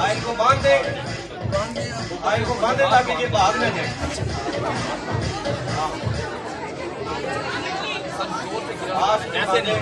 Oil को बाँध दे। Oil को बाँध दे ताकि ये भाग न जाए। हाँ। हाँ। ऐसे नहीं